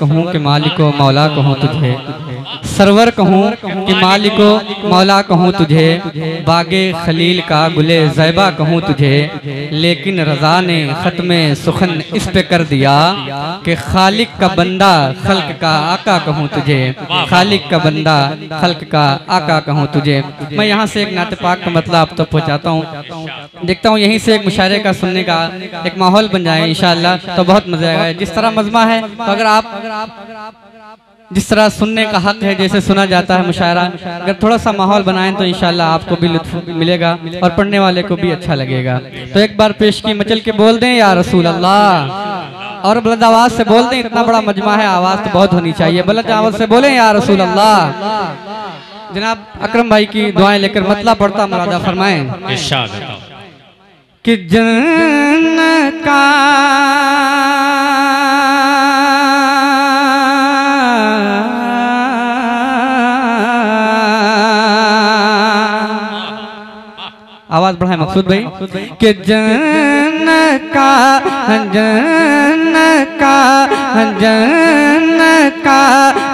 कहूँ कि मालिको मौला कहूँ तुझे। सरवर कहूँ कि मालिको मौला कहूँ तुझे। बागे खलील का गुले जैबा कहूँ तुझे। लेकिन रजा ने ख़त्म सुखन इस पे कर दिया कि खालिक का बंदा खल्क का आका कहूँ तुझे। खालिक का बंदा खल्क का आका कहूँ तुझे। मैं यहाँ से एक नाते पाक का मतलब आप तक पहुँचाता हूँ। देखता हूँ यहीं से एक मुशायरे का सुनने का एक माहौल बन जाए इंशाल्लाह तो बहुत मज़ा आएगा। जिस तरह मजमा है तो अगर आप जिस तरह सुनने का हक है जैसे सुना जाता है मुशायरा अगर थोड़ा सा माहौल बनाएँ तो इंशाल्लाह आपको भी लुत्फ मिलेगा और पढ़ने वाले को भी अच्छा लगेगा। तो एक बार पेश की मचल के बोल दें या रसूल अल्लाह और बुलंद आवाज़ से बोल दें इतना बड़ा मजमा है आवाज़ तो बहुत होनी चाहिए। बुलंद आवाज़ से बोले या रसूल अल्लाह जनाब अक्रम भाई की दुआएँ लेकर मतला पढ़ता मुरादा फरमाए। कि जन्नत का आवाज़ बढ़ाए मकसूद भाई। कि जन्नत का जन्नत का जन्नत का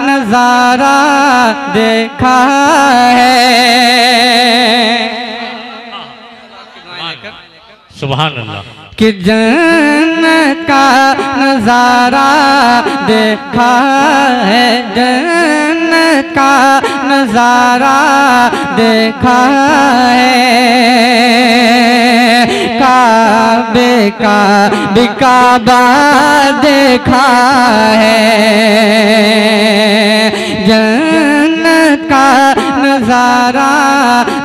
नज़ारा देखा है। सुभान अल्लाह कि जन का नज़ारा देखा है। जन्नत का नज़ारा देखा है। का बिकाबा देखा है। जन्नत का नज़ारा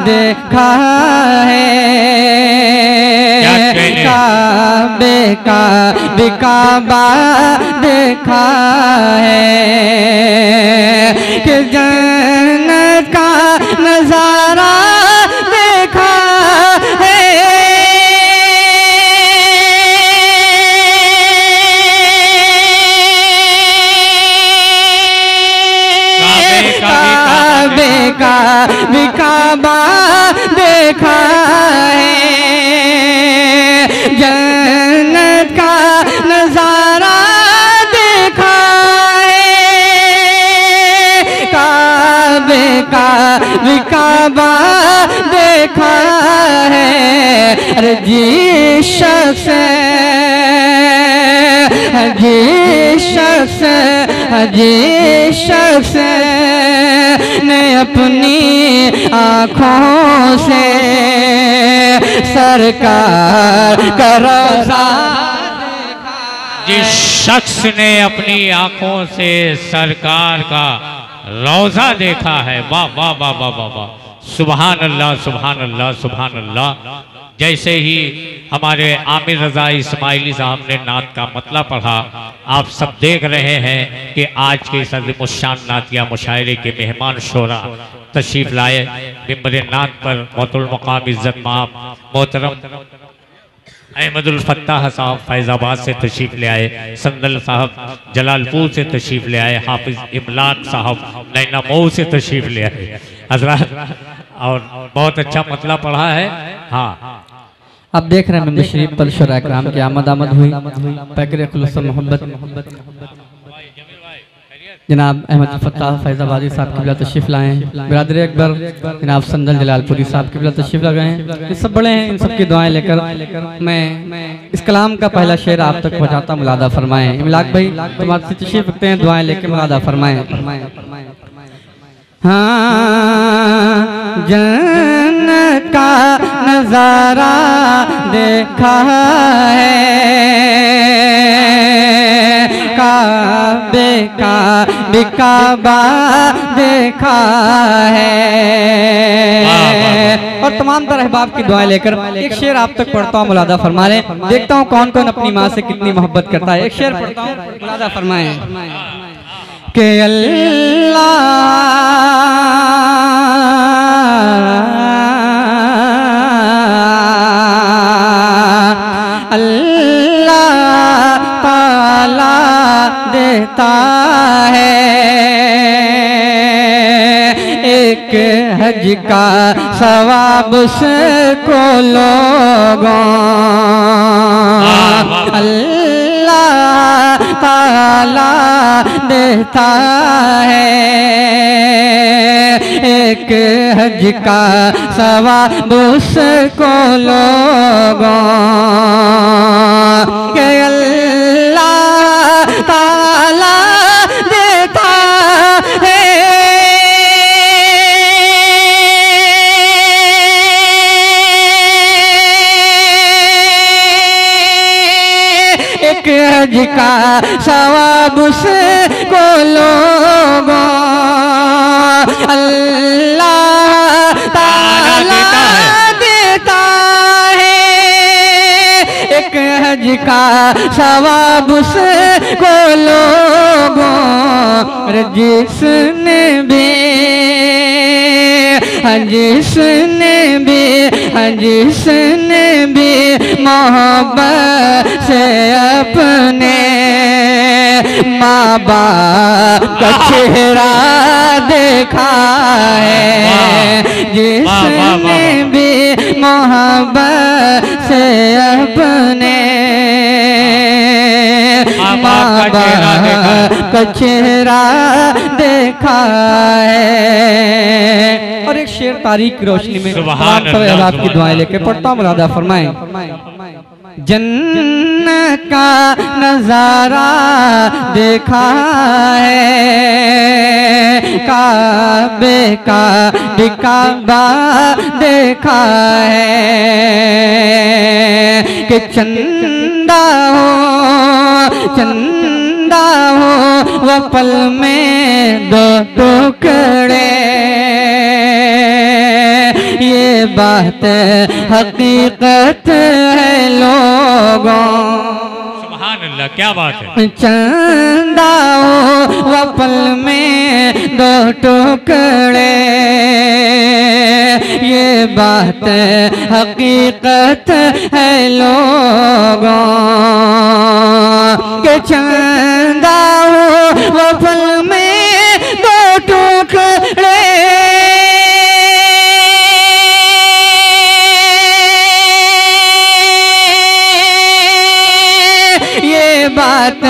देखा है। काबे का बिकाबा देखा है। कि जन्नत का नज़ारा का बिकाबा देखा है। जन्नत का नज़ारा देखा है। काबे का बिकाबा देखा है। अरे जी शख्स जी शख्स जी शख्स ने अपनी आँखों से सरकार का रोज़ा जिस शख्स ने अपनी आँखों से सरकार का रोजा देखा है वाह वाह वाह वाह वाह वाह। सुबहान अल्लाह सुबहान अल्लाह सुबहान अल्लाह। जैसे ही हमारे आमिर रजा इसमाइली साहब ने नात का मतलब पढ़ा, आप सब देख रहे हैं कि आज के सद मुशान नातिया मुशायरे के मेहमान शोरा तशरीफ़ लाए मिम्बर नात पर मोतुल मुकाम इज़्ज़त मोहतरम अहमदुल फत्ताह साहब फैज़ाबाद से तशरीफ़ ले आए, संदल साहब जलालपुर से तशरीफ़ ले आए, हाफिज इमलान साहब नैना मऊ से तशरीफ़ ले आए। हजरा और बहुत अच्छा मतला पढ़ा है। हाँ आप देख रहे हैं शरीफ पर शुरा कराम की आमद आमद हुई। पैकर मोहब्बत। जनाब अहमद फत्ताह फैजाबादी साहब की बिला तशरीफ़ लाए। बिरादर अकबर, जनाब संदल जलालपुरी साहब की बिला तशरीफ़ लगाए। ये सब बड़े हैं, इन सब की दुआएँ लेकर मैं इस कलाम का पहला शेर आप तक पहुंचाता मुलादा फरमाएँ। इमलाक भाई तुम्हारे तशरीफ़ रखते हैं, दुआएँ लेकर मुलादा फरमाएँ। हाँ जन्नत का नज़ारा देखा है। काबे का बिकाबा देखा है। और तमाम तरह अहबाब की दुआएँ लेकर एक शेर आप तक पढ़ता हूँ, मुलादा फरमा लें। देखता हूँ कौन कौन अपनी माँ से कितनी मोहब्बत करता है। एक शेर पढ़ता हूँ, मुलादा फरमाए। के अल्लाह का से को लोगों। अल्लाह ताला देता है। एक हज का सवाब उसको लोगों। सवाब से लोगों अल्लाह ताला देता है एक हज का सवाब से अरे जिसने भी जिसने भी जिसने भी मोहब्बत से अपने माँ बाप का चेहरा देखा है। जिसने भी मोहब्बत से अपने माँ बाप का चेहरा देखा है। और एक शेर तारीख की रोशनी में आपकी दुआएँ लेके पढ़ता मुरादा फरमाएँ। जन्नत का नज़ारा देखा है। काबे का बिकाबा देखा है। कि चंदा हो चंदा हो, वह पल में दो टुकड़े बात हकीकत है लोगों। अल्लाह क्या बात है? चंदा हो वह पल में दो टुकड़े। ये बात हकीकत है लोगों। के चंदा हो वह में बात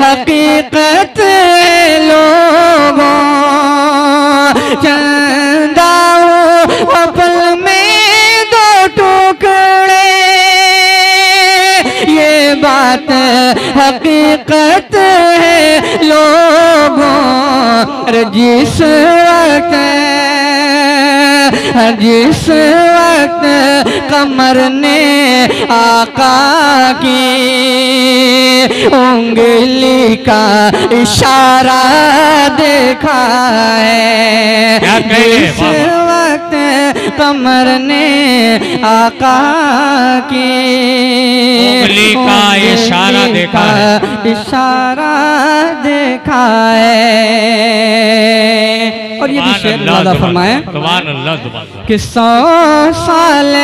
हकीकत लोगों। चंदाओ पल में दो टुकड़े। ये बात हकीकत है लोगों। अरे जिस वक्त जिस वक्त कमर ने आका की उंगली का इशारा देखा है जिस बाबा? वक्त कमर ने आका की। उंगली का इशारा देखा है। इशारा देखा है। और ये भी शेर वादा फरमाए कि सौ साल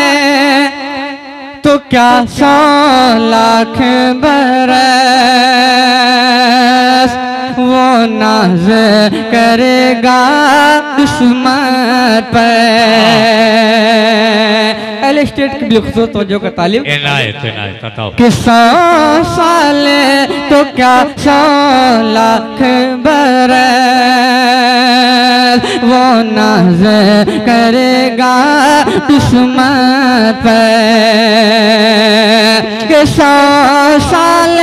तो क्या सौ लाख बरस नाज करेगा दुश्मन पर एल स्टेट की बिलखसूस तवज्जो का तालिब इनायत इनायत बताओ कि सौ साल तो क्या सौ लाख बरस वो नाज करेगा दुश्मन पर कि सौ साल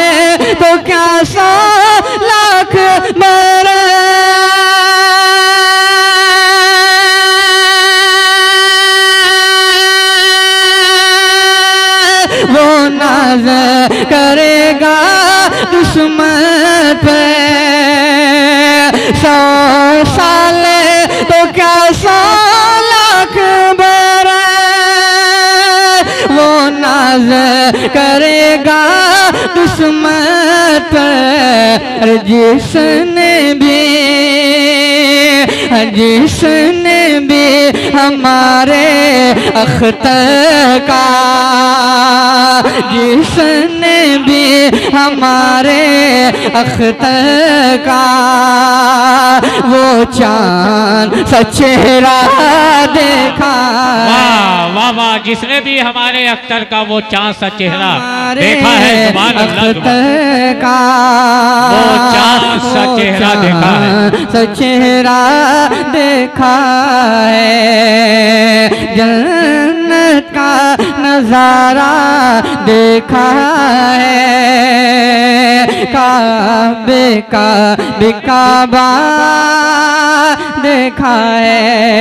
तो क्या जिसने भी हमारे अख्तर का जिसने भी हमारे अख्तर का वो चाँद सा चेहरा देखा। वाह वाह वाह जिसने भी हमारे अख्तर का वो चाँद सा चेहरा देखा है अख्तर का वो चाँद सा चेहरा देखा है। चाँद सा चेहरा देखा। है। जन्नत का नज़ारा देखा है। काबे का बिकाबा देखा है।